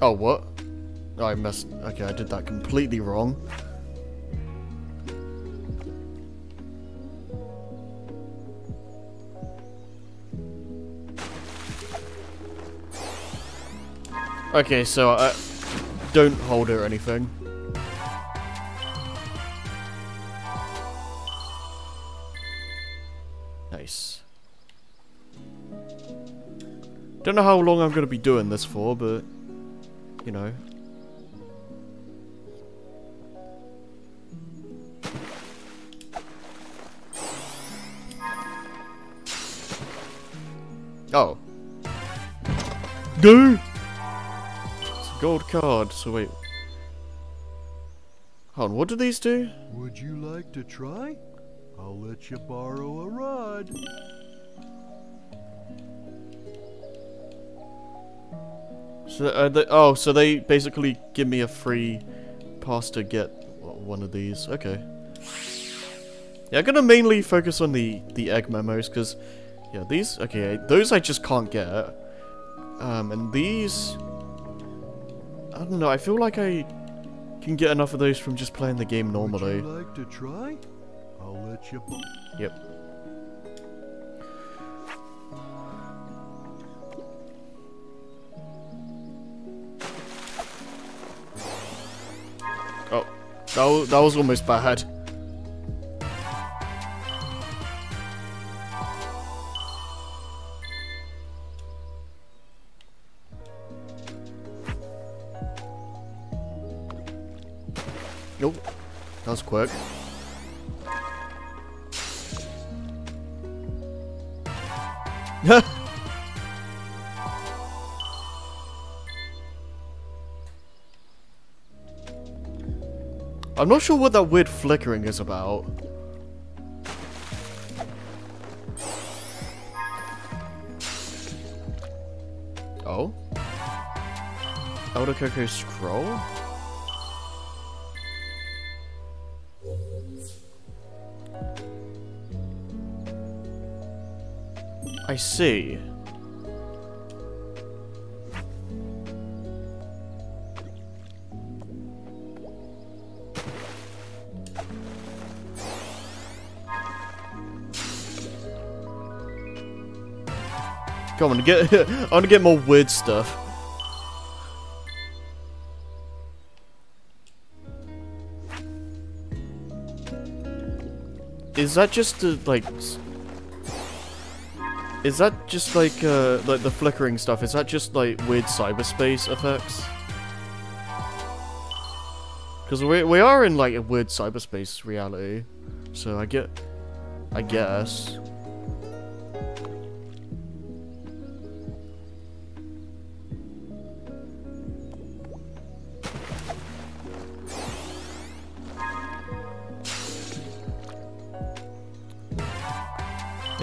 Oh, what? Oh, I messed... Okay, I did that completely wrong. Okay, so I... Don't hold it or anything. Nice. Don't know how long I'm going to be doing this for, but, you know. Oh. Go! It's a gold card, so wait. Hold on, what do these do? Would you like to try? I'll let you borrow a rod. So, uh, they, oh, so they basically give me a free pass to get one of these. Okay. Yeah, I'm gonna mainly focus on the the egg memos because, yeah, these. Okay, those I just can't get. Um, and these. I don't know. I feel like I can get enough of those from just playing the game normally. Would you like to try? I'll let you. Yep. That was, that was almost bad. Nope, that was quick. I'm not sure what that weird flickering is about. Oh? Elder Koco scroll? I see. Come on, get. I want to get more weird stuff. Is that just like? Is that just like uh, like the flickering stuff? Is that just like weird cyberspace effects? Because we we are in like a weird cyberspace reality, so I get, I guess.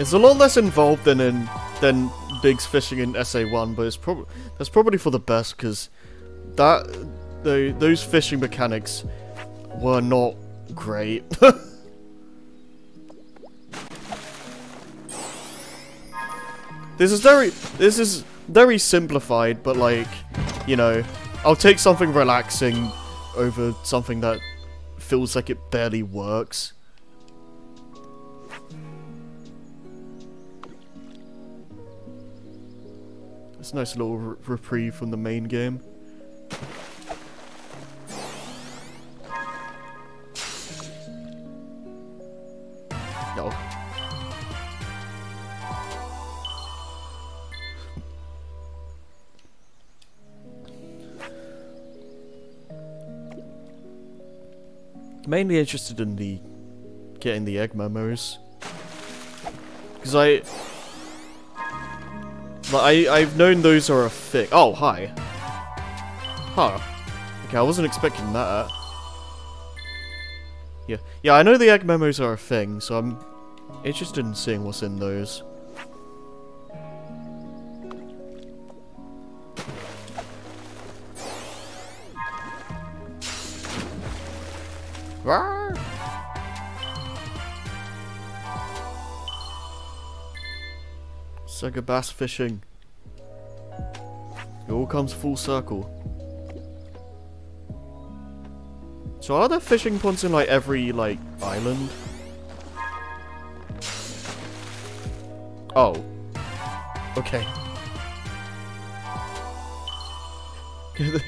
It's a lot less involved than in than Big's fishing in SA1, but it's probably that's probably for the best because that the those fishing mechanics were not great. this is very this is very simplified, but like you know, I'll take something relaxing over something that feels like it barely works. It's a nice little re reprieve from the main game. No. Mainly interested in the getting the egg memos. Because I I, I've known those are a thing. Oh, hi. Huh. Okay, I wasn't expecting that. Yeah, yeah, I know the egg memos are a thing, so I'm interested in seeing what's in those. like a bass fishing. It all comes full circle. So are there fishing ponds in like every like island? Oh. Okay.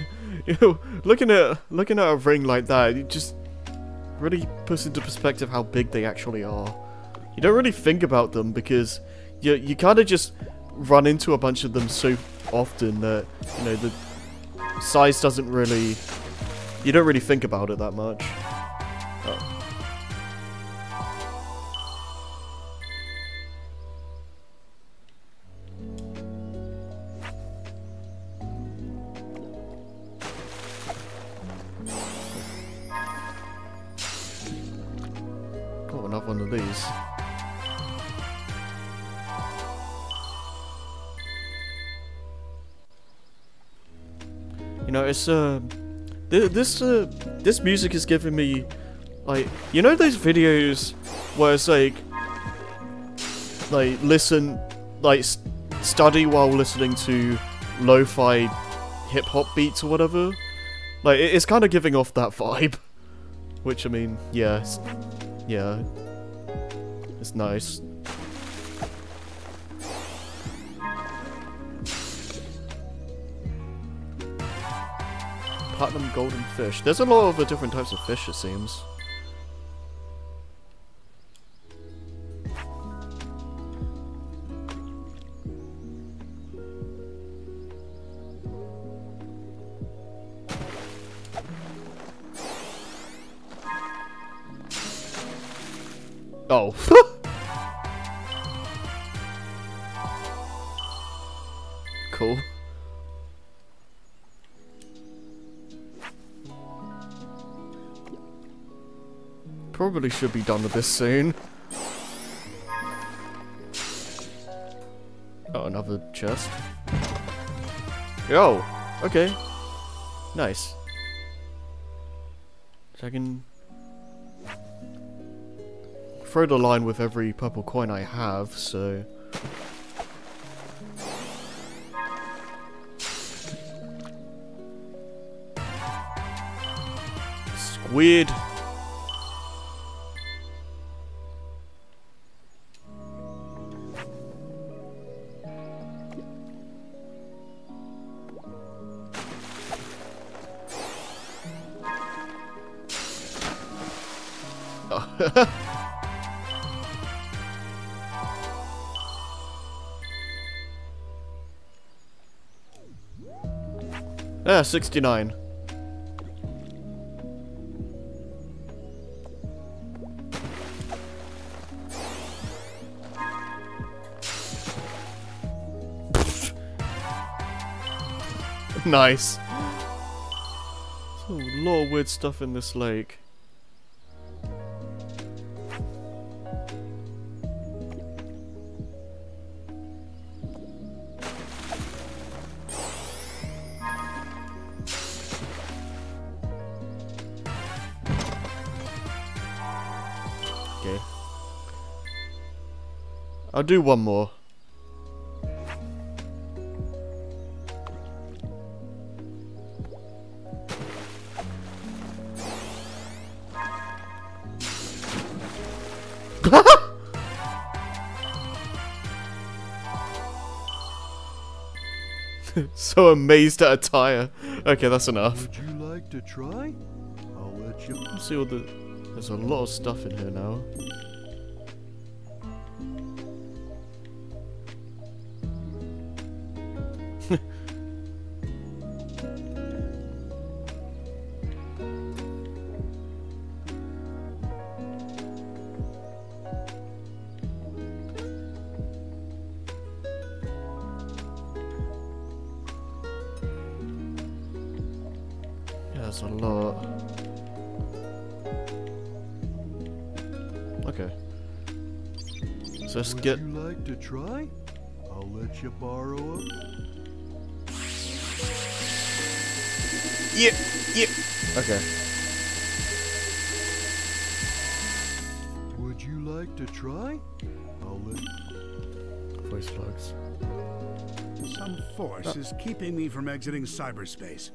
you know, looking at looking at a ring like that, it just really puts into perspective how big they actually are. You don't really think about them because you you kind of just run into a bunch of them so often that you know the size doesn't really you don't really think about it that much. Know, uh, th this uh, this music is giving me, like, you know those videos where it's like, like listen, like st study while listening to lo-fi hip hop beats or whatever. Like, it, it's kind of giving off that vibe, which I mean, yeah, yeah, it's nice. Platinum golden fish. There's a lot of different types of fish, it seems. Probably should be done with this soon. Oh, another chest. Yo! Okay. Nice. Can... Throw the line with every purple coin I have, so... Squid! Ah, 69. nice. There's a lot of weird stuff in this lake. I'll do one more. so amazed at a tire. Okay, that's enough. Would you like to try? I'll let you. See all the. There's a lot of stuff in here now. I'll you borrow a. Yeah, yeah. Okay. Would you like to try? I'll let. Voice logs. Some force is keeping me from exiting cyberspace.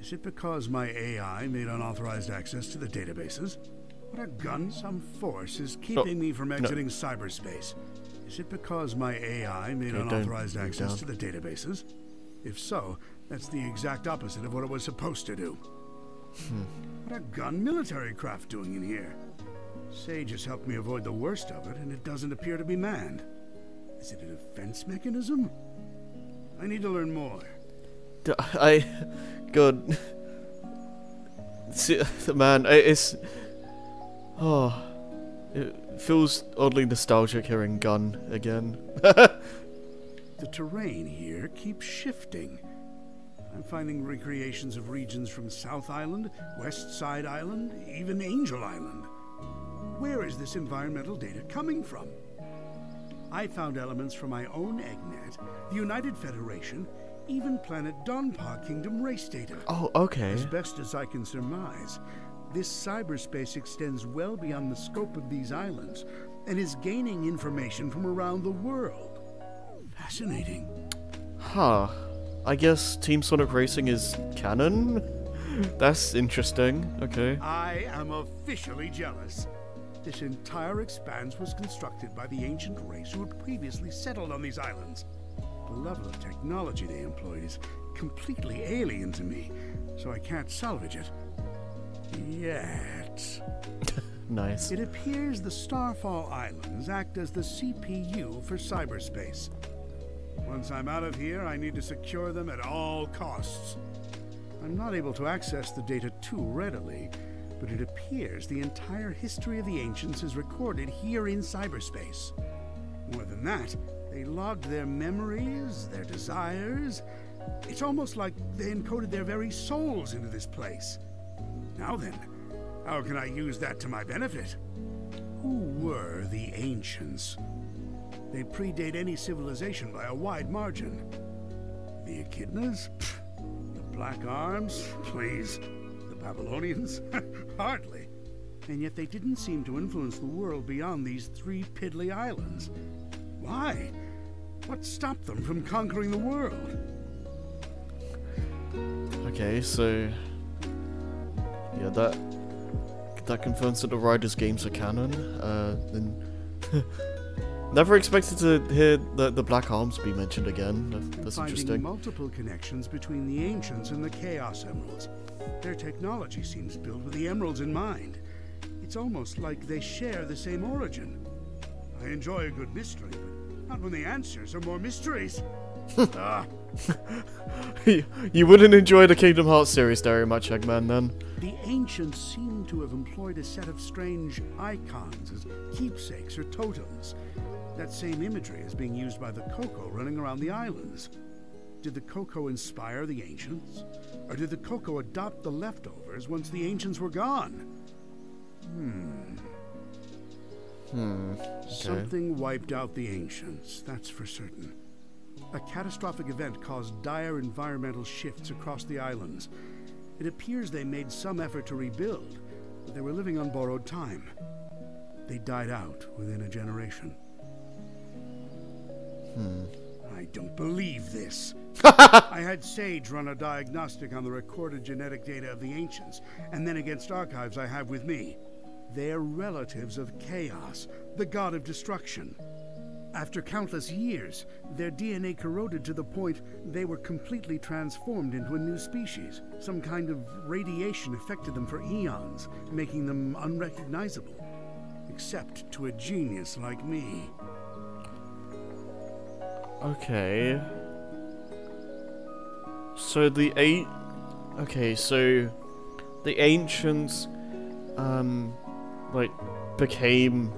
Is it because my AI made unauthorized access to the databases? What a gun, some force is keeping me from exiting cyberspace. Is it because my AI made unauthorized access to the databases? If so, that's the exact opposite of what it was supposed to do. Hmm. What a GUN military craft doing in here? Sage has helped me avoid the worst of it, and it doesn't appear to be manned. Is it a defense mechanism? I need to learn more. D- I, God, See, man, it's oh, it feels oddly nostalgic hearing GUN again. The terrain here keeps shifting. I'm finding recreations of regions from South Island, West Side Island, even Angel Island. Where is this environmental data coming from? I found elements from my own EggNet, the United Federation, even planet Donpa Kingdom race data. oh, okay. As best as I can surmise, this cyberspace extends well beyond the scope of these islands and is gaining information from around the world. Fascinating. Huh. I guess Team Sonic Racing is canon? That's interesting. Okay. I am officially jealous. This entire expanse was constructed by the ancient race who had previously settled on these islands. The level of technology they employed is completely alien to me, so I can't salvage it. Yet. Nice. It appears the Starfall Islands act as the CPU for cyberspace. Once I'm out of here, I need to secure them at all costs. I'm not able to access the data too readily, but it appears the entire history of the ancients is recorded here in cyberspace. More than that, they logged their memories, their desires. It's almost like they encoded their very souls into this place. Now then, how can I use that to my benefit? Who were the ancients? They predate any civilization by a wide margin. The Echidnas? The Black Arms? Please. The Babylonians? Hardly. And yet they didn't seem to influence the world beyond these three piddly islands. Why? What stopped them from conquering the world? Okay, so yeah, that that confirms that the Riders games are canon. Uh, then never expected to hear the the Black Arms be mentioned again. That's finding interesting. multiple connections between the ancients and the Chaos Emeralds. Their technology seems built with the emeralds in mind. It's almost like they share the same origin. I enjoy a good mystery, but not when the answers are more mysteries. ah, you wouldn't enjoy the Kingdom Hearts series very much, Eggman. Then the ancients seem to have employed a set of strange icons as keepsakes or totems. That same imagery is being used by the Koco running around the islands. Did the Koco inspire the ancients? Or did the Koco adopt the leftovers once the ancients were gone? Hmm. Hmm. Something wiped out the ancients, that's for certain. A catastrophic event caused dire environmental shifts across the islands. It appears they made some effort to rebuild, but they were living on borrowed time. They died out within a generation. Hmm. I don't believe this. I had Sage run a diagnostic on the recorded genetic data of the ancients, and then against archives I have with me. They're relatives of Chaos, the god of destruction. After countless years, their DNA corroded to the point they were completely transformed into a new species. Some kind of radiation affected them for eons, making them unrecognizable. Except to a genius like me. Okay. So the eight. Okay, so the ancients, um, like became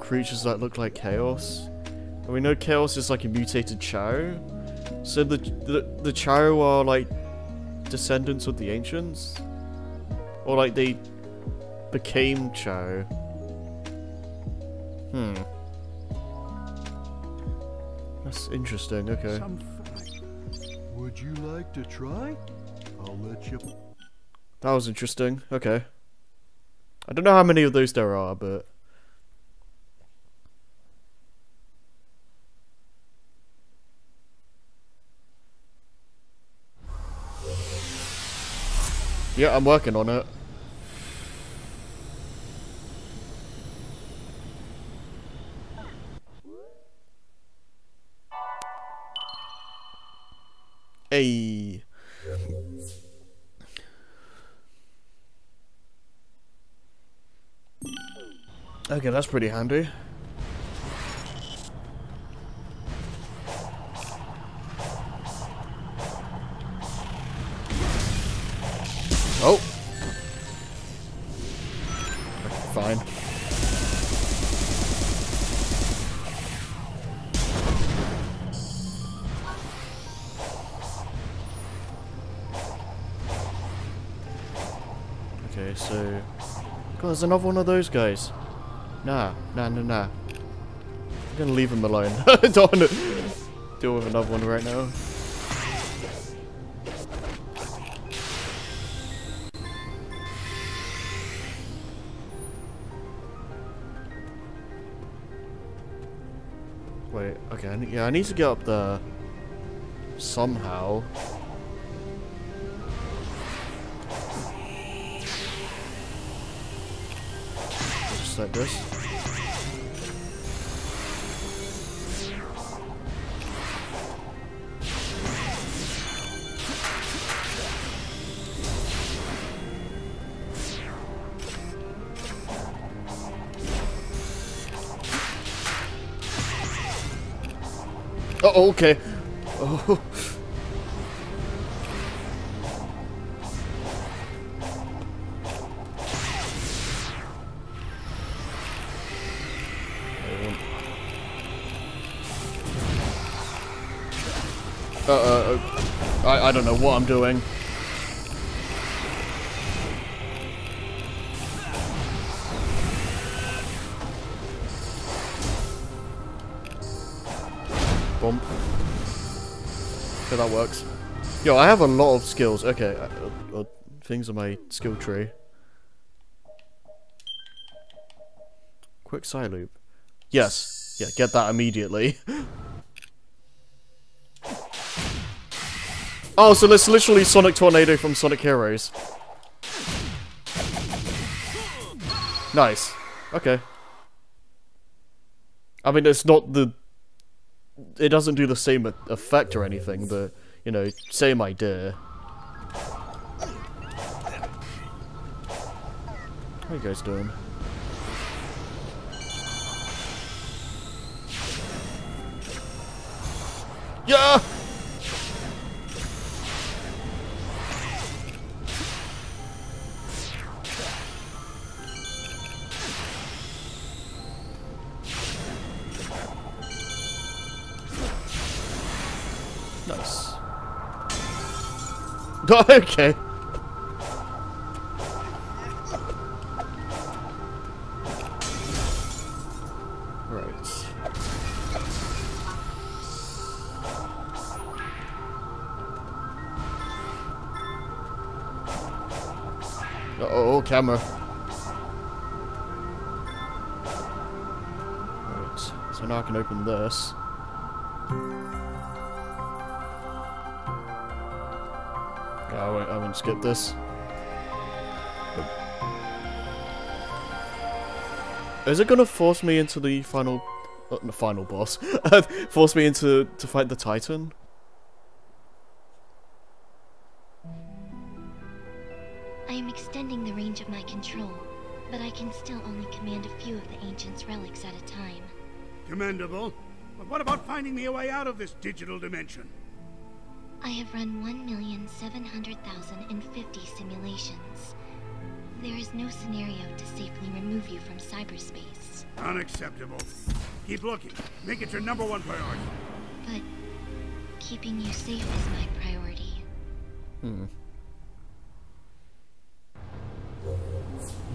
creatures that look like chaos. And we know chaos is like a mutated Chao. So the the the Chao are like descendants of the ancients, or like they became Chao. Hmm. That's interesting. Okay. Would you like to try? I'll let you. That was interesting. Okay. I don't know how many of those there are, but Yeah, I'm working on it. Hey. Okay, that's pretty handy. Okay, so... God, there's another one of those guys. Nah, nah, nah, nah. I'm gonna leave him alone. I don't want to deal with another one right now. Wait, okay, yeah, I need to get up there somehow. Like this. Oh, okay. Don't know what I'm doing. Bump. Okay, that works. Yo, I have a lot of skills. Okay, uh, uh, things on my skill tree. Quick side loop. Yes. Yeah, get that immediately. oh, so it's literally Sonic Tornado from Sonic Heroes. Nice. Okay. I mean, it's not the it doesn't do the same effect or anything, but, you know, same idea. How you guys doing? Yeah! okay. Right. Uh oh, camera. Right. So now I can open this. Skip this. Is it gonna force me into the final, uh, the final boss? force me into to fight the Titan? I am extending the range of my control, but I can still only command a few of the Ancient's relics at a time. Commendable. But what about finding me a way out of this digital dimension? I have run 1,700,050 simulations. There is no scenario to safely remove you from cyberspace. Unacceptable. Keep looking. Make it your number one priority. But keeping you safe is my priority. Hmm.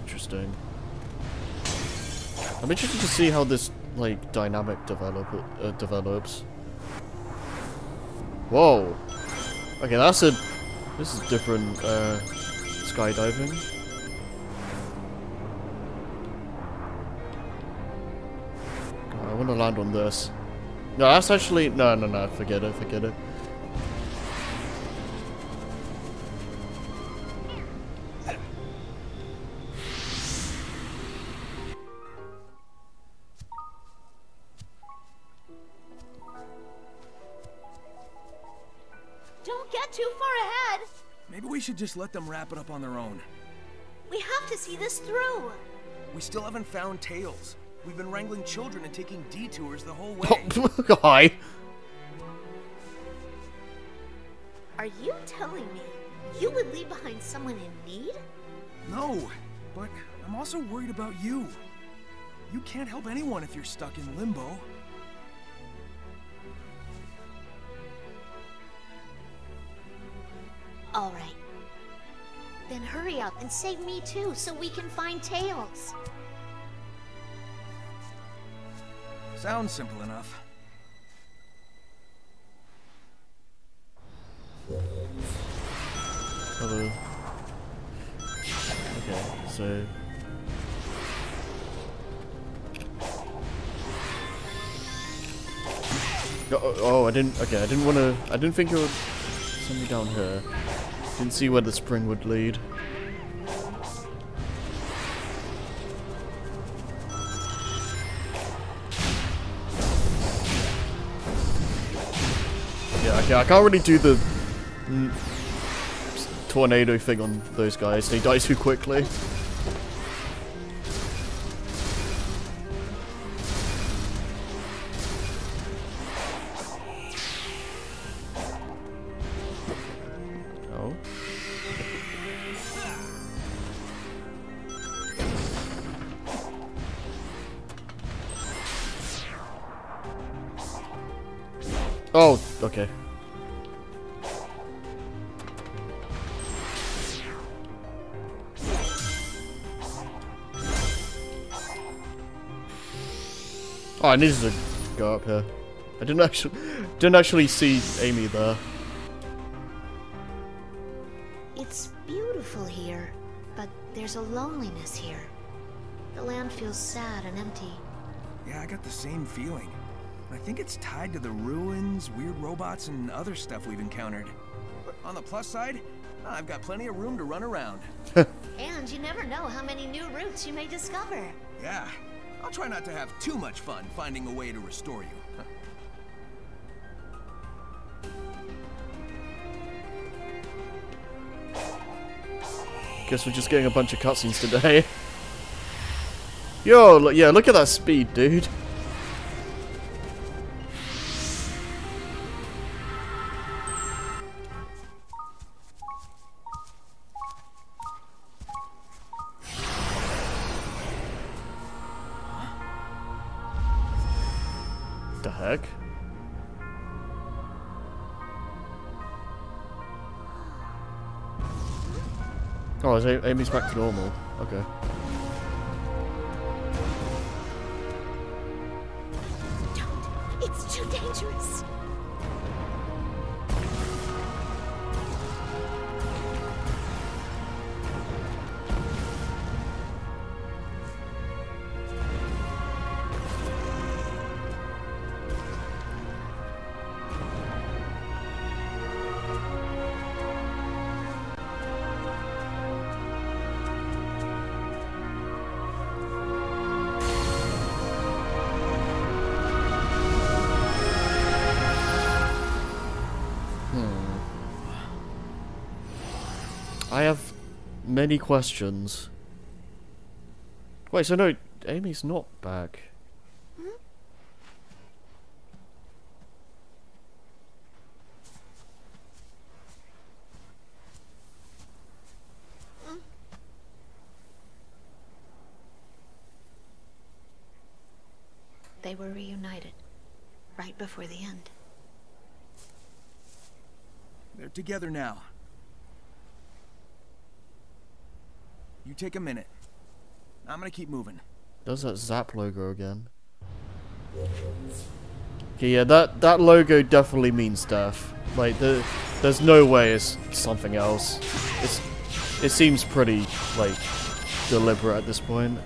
Interesting. I'm interested to see how this like dynamic develop uh, develops. Whoa. Okay, that's a. This is different. Uh, skydiving. I want to land on this. No, that's actually no, no, no. Forget it. Forget it. Should just let them wrap it up on their own. We have to see this through. We still haven't found Tails. We've been wrangling children and taking detours the whole way. Oh, hi. Are you telling me you would leave behind someone in need? No, but I'm also worried about you. You can't help anyone if you're stuck in limbo. All right. Then hurry up and save me too so we can find Tails. Sounds simple enough. Hello. Okay, so. Oh, oh, I didn't. Okay, I didn't want to. I didn't think it would send me down here. Didn't see where the spring would lead. Yeah, okay, I can't really do the tornado thing on those guys. They die too quickly. I needed to go up here. I didn't actually didn't actually see Amy there. It's beautiful here, but there's a loneliness here. The land feels sad and empty. Yeah, I got the same feeling. I think it's tied to the ruins, weird robots, and other stuff we've encountered. But on the plus side, I've got plenty of room to run around. And you never know how many new routes you may discover. Yeah, I'll try not to have too much fun finding a way to restore you. Guess we're just getting a bunch of cutscenes today. Yo, look, yeah, look at that speed, dude. Amy's back to normal. Many questions. Wait, so no, Amy's not back. They were reunited right before the end. They're together now. You take a minute. I'm gonna keep moving. Does that Zap logo again? Okay, yeah, that that logo definitely means death. Like, the, there's no way it's something else. It's it seems pretty like deliberate at this point.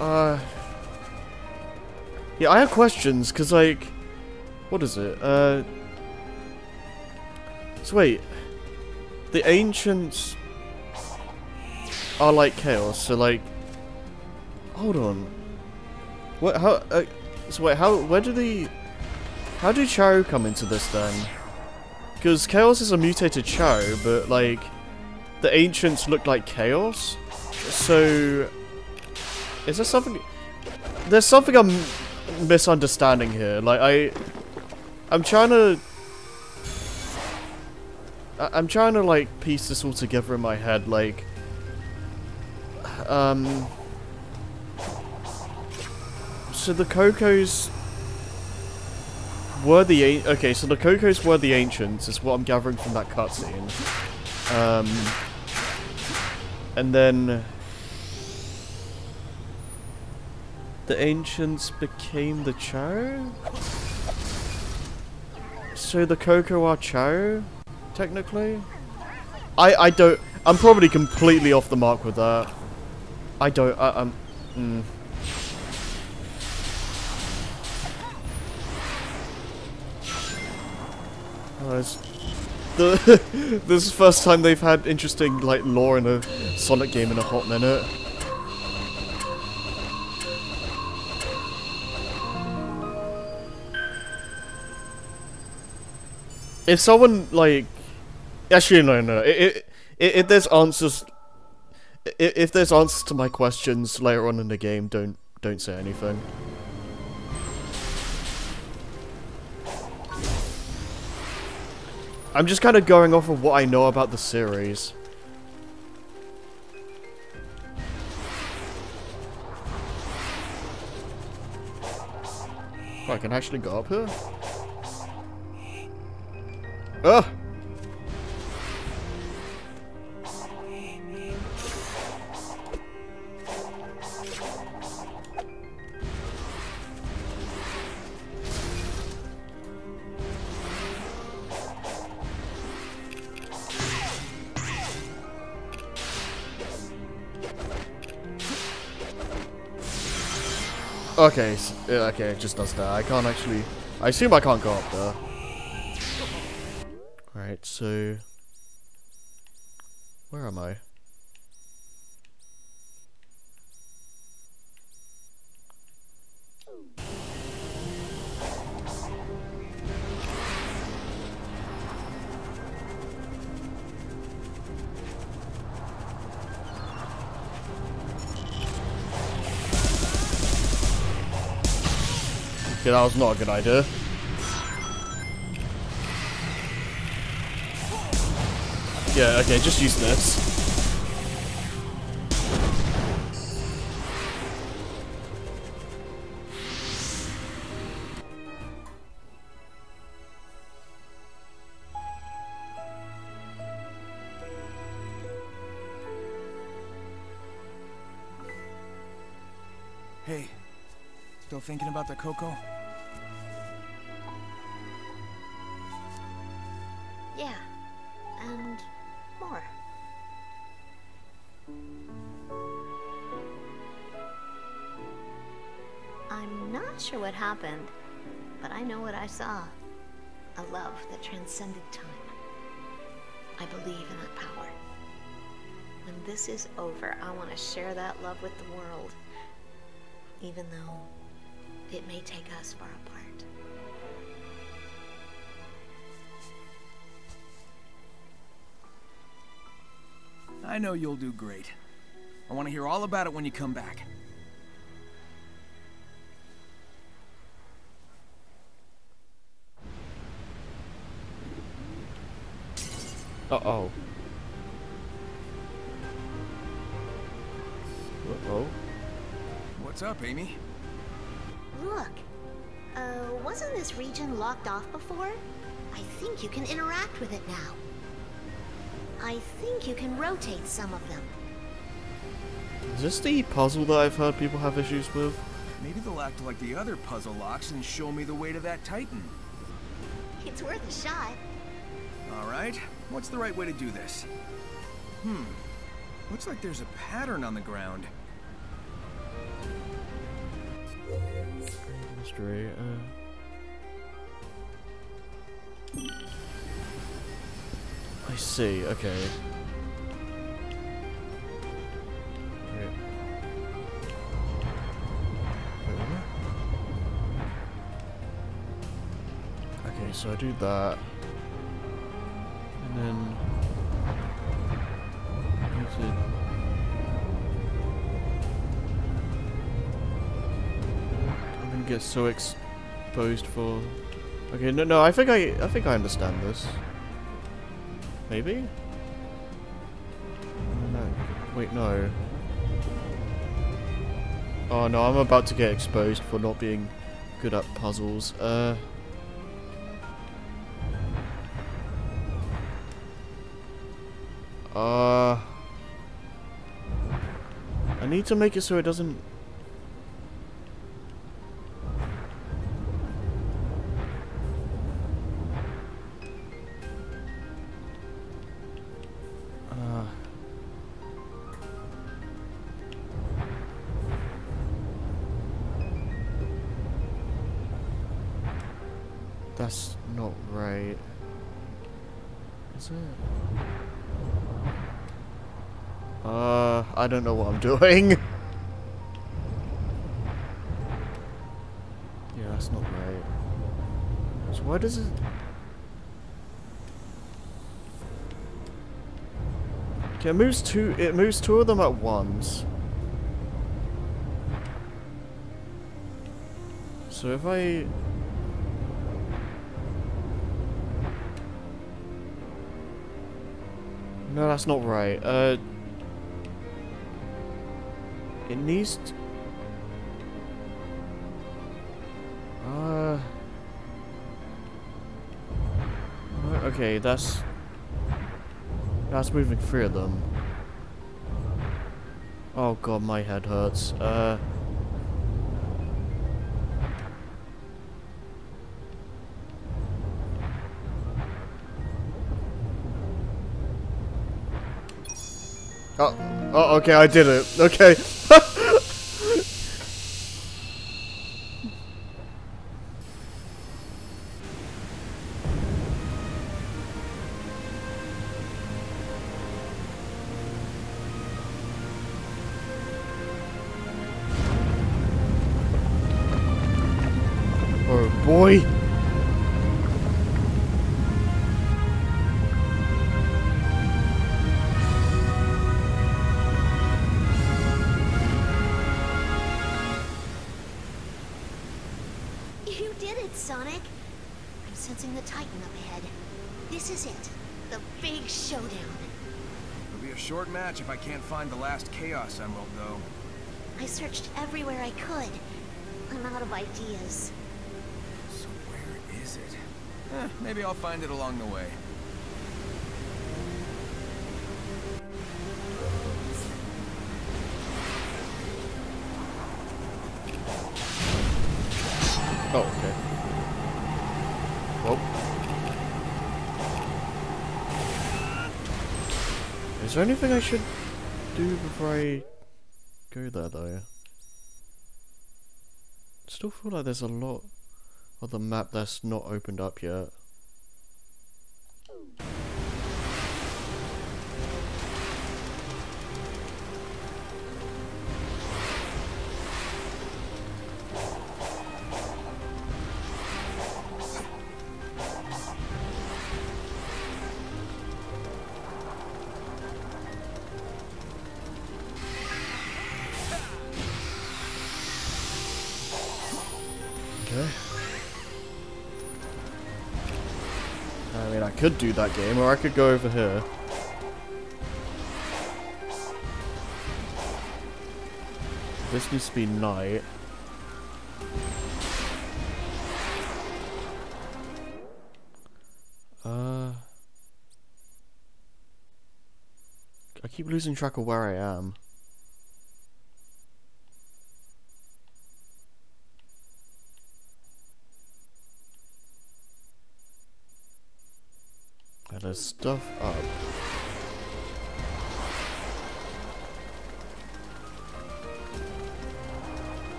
Uh, yeah, I have questions because like, what is it? Uh. So wait, the ancients are like chaos, so like, hold on. What? How? Uh, so wait, how? Where did the? How did Chao come into this then? Because Chaos is a mutated Chao, but like, the ancients look like Chaos. So, is there something? There's something I'm misunderstanding here. Like I, I'm trying to. I'm trying to like piece this all together in my head. Like, um. So the Kocos were the okay. So the Kocos were the ancients, is what I'm gathering from that cutscene. Um, and then the ancients became the Chao. So the Koco are Chao, technically. I I don't. I'm probably completely off the mark with that. I don't. I'm. Mm. Oh, it's- the this is the first time they've had interesting like lore in a Sonic game in a hot minute. If someone like, actually no no, no. If, if, there's answers, if, if there's answers to my questions later on in the game, don't don't say anything. I'm just kind of going off of what I know about the series. Oh, I can actually go up here? Ugh! Okay, okay, it just does that. I can't actually... I assume I can't go up there. Alright, so... Where am I? Okay, that was not a good idea. Yeah, okay, just use this. Hey, still thinking about the Koco? Saw. A love that transcended time. I believe in that power. When this is over, I want to share that love with the world. Even though it may take us far apart. I know you'll do great. I want to hear all about it when you come back. Uh-oh. Uh-oh. What's up, Amy? Look. Uh, wasn't this region locked off before? I think you can interact with it now. I think you can rotate some of them. Is this the puzzle that I've heard people have issues with? Maybe they'll act like the other puzzle locks and show me the way to that Titan. It's worth a shot. All right, What's the right way to do this? Hmm. Looks like there's a pattern on the ground. Mystery, uh... I see, okay. Okay, so I do that. Get so exposed for... Okay, no, no, I think I, I think I understand this. Maybe? No, wait, no. Oh no, I'm about to get exposed for not being good at puzzles. Uh... Uh... I need to make it so it doesn't... That's not right. Is it? Uh, I don't know what I'm doing. yeah, that's not right. So why does it... Okay, it moves two, it moves two of them at once. So if I... No, that's not right. Uh... It needs Uh... Okay, that's... That's moving three of them. Oh god, my head hurts. Uh... Oh, oh, okay, I did it. Okay. Sonic! I'm sensing the Titan up ahead. This is it. The big showdown. It'll be a short match if I can't find the last Chaos Emerald, though. I searched everywhere I could. I'm out of ideas. So where is it? Eh, maybe I'll find it along the way. There anything I should do before I go there, though? Still feel like there's a lot of the map that's not opened up yet. Could do that game, or I could go over here. This needs to be night. Uh... I keep losing track of where I am. And stuff up.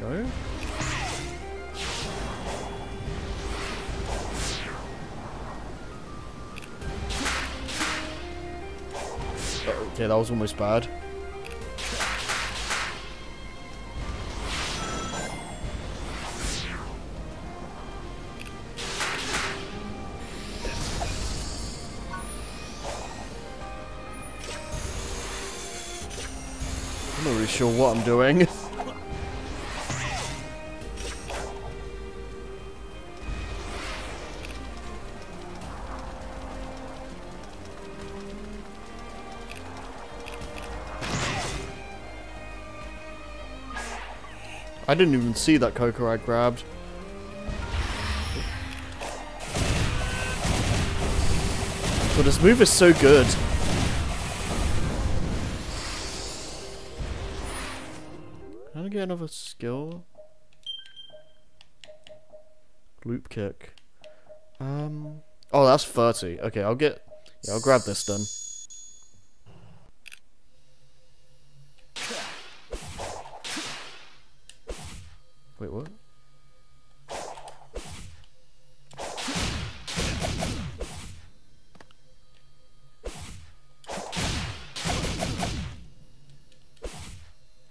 No? Okay, that was almost bad. Sure what I'm doing. I didn't even see that Koco I grabbed. But this move is so good. Get another skill? Loop kick. Um. Oh, that's 30. Okay, I'll get. Yeah, I'll grab this then. Wait, what?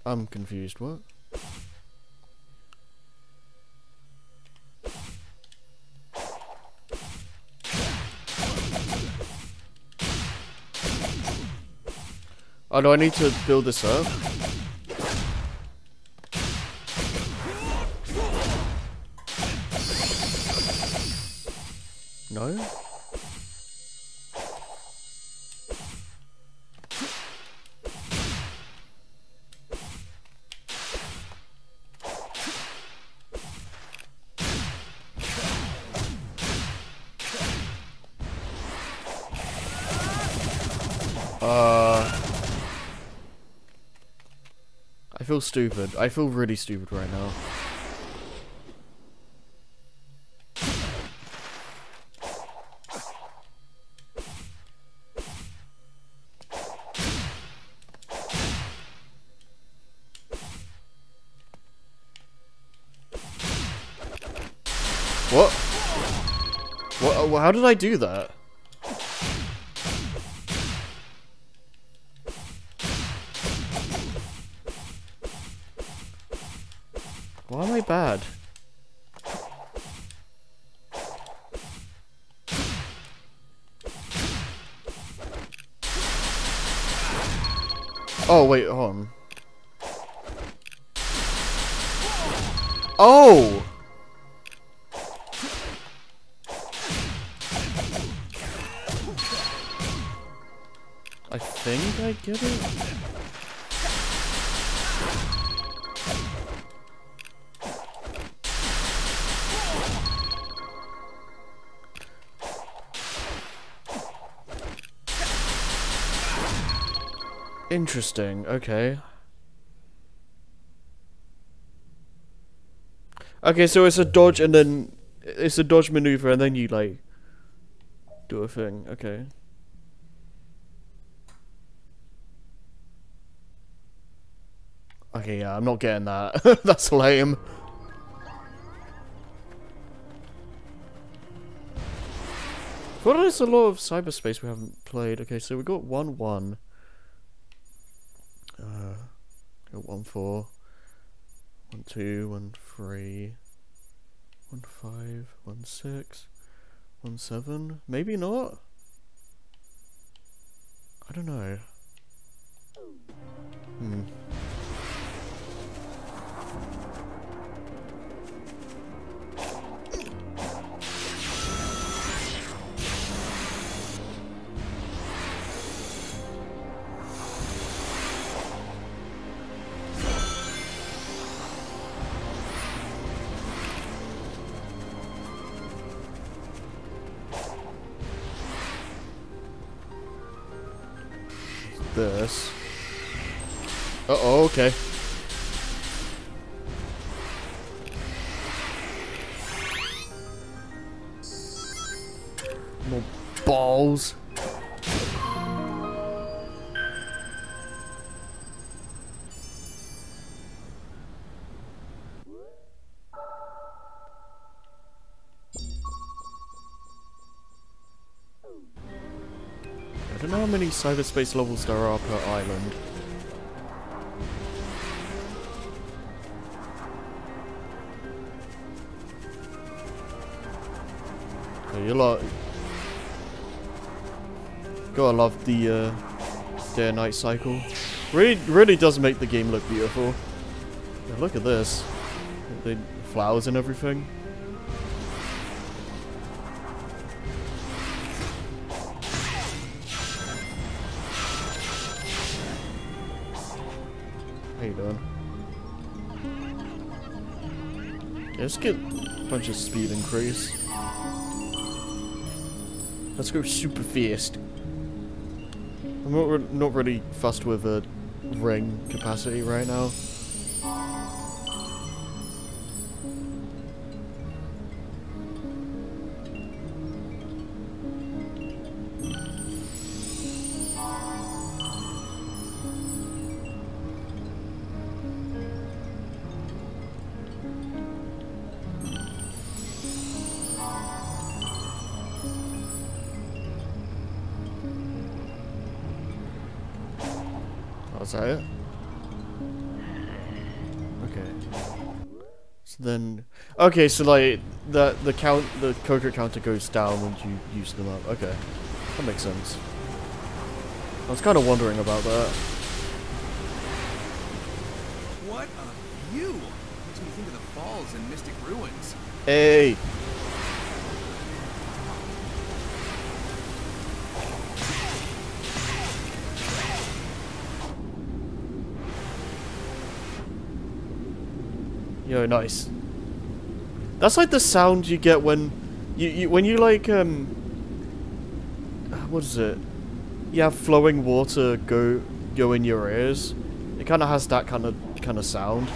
I'm confused, what? Oh, do I need to build this up? No? Uh... I feel stupid. I feel really stupid right now. What? What? How did I do that? Interesting, okay. Okay, so it's a dodge and then it's a dodge maneuver and then you like do a thing, okay. Okay, yeah, I'm not getting that. That's lame. What is a lot of cyberspace we haven't played? Okay, so we got one one. Uh, got one four, one two, one three, one five, one six, one seven. Maybe not. I don't know. Hmm. Uh oh, okay. More balls. I don't know how many cyberspace levels there are per island. Lot. Gotta love the uh, day and night cycle. Really, really does make the game look beautiful. Yeah, look at this. The flowers and everything. How you doing? Let's get a bunch of speed increase. Let's go super fast. I'm not, re not really fussed with a ring capacity right now. Is that it? Okay. So then, okay, so like the the count, the Koco counter goes down when you use them up. Okay, that makes sense. I was kind of wondering about that. What a view! Makes me think of the falls and Mystic Ruins. Hey, yo, nice. That's like the sound you get when you, you when you like um what is it? You have flowing water go go in your ears. It kind of has that kind of kind of sound.